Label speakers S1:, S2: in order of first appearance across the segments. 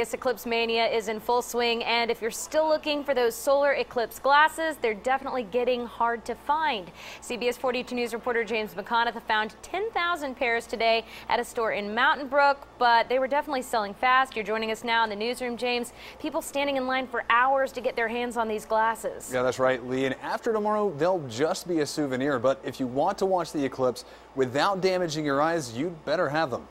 S1: This eclipse mania is in full swing, and if you're still looking for those solar eclipse glasses, they're definitely getting hard to find. CBS 42 News reporter James McConaughey found 10,000 pairs today at a store in Mountain Brook, but they were definitely selling fast. You're joining us now in the newsroom, James. People standing in line for hours to get their hands on these glasses.
S2: Yeah, that's right, Lee. And after tomorrow, they'll just be a souvenir. But if you want to watch the eclipse without damaging your eyes, you'd better have them.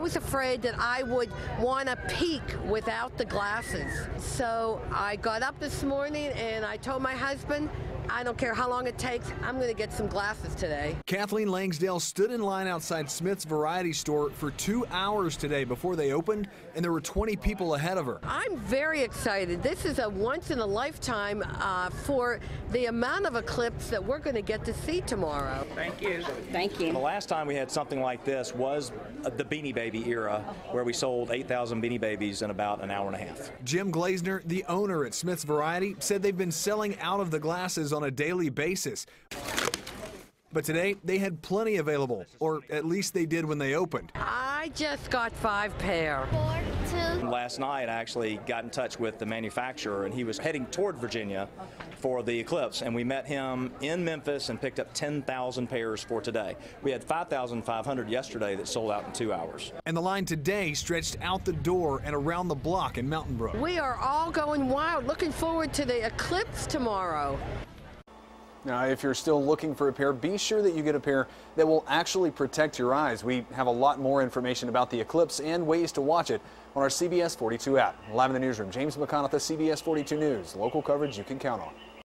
S3: I was afraid that I would want to peek without the glasses. So I got up this morning and I told my husband, I don't care how long it takes, I'm going to get some glasses today.
S4: Kathleen Langsdale stood in line outside Smith's Variety Store for two hours today before they opened, and there were 20 people ahead of her.
S3: I'm very excited. This is a once in a lifetime uh, for the amount of eclipse that we're going to get to see tomorrow.
S5: Thank you.
S6: Thank you.
S5: The last time we had something like this was the Beanie Baby era, where we sold 8,000 Beanie Babies in about an hour and a half.
S4: Jim Glazner, the owner at Smith's Variety, said they've been selling out of the glasses on a daily basis. But today, they had plenty available, or at least they did when they opened.
S3: I just got five pair.
S7: Four, two.
S5: Last night, I actually got in touch with the manufacturer, and he was heading toward Virginia for the eclipse, and we met him in Memphis and picked up 10,000 pairs for today. We had 5,500 yesterday that sold out in two hours.
S4: And the line today stretched out the door and around the block in Mountain Brook.
S3: We are all going wild, looking forward to the eclipse tomorrow.
S2: Now, if you're still looking for a pair, be sure that you get a pair that will actually protect your eyes. We have a lot more information about the eclipse and ways to watch it on our CBS 42 app. Live in the newsroom, James McConaughey, CBS 42 News. Local coverage you can count on.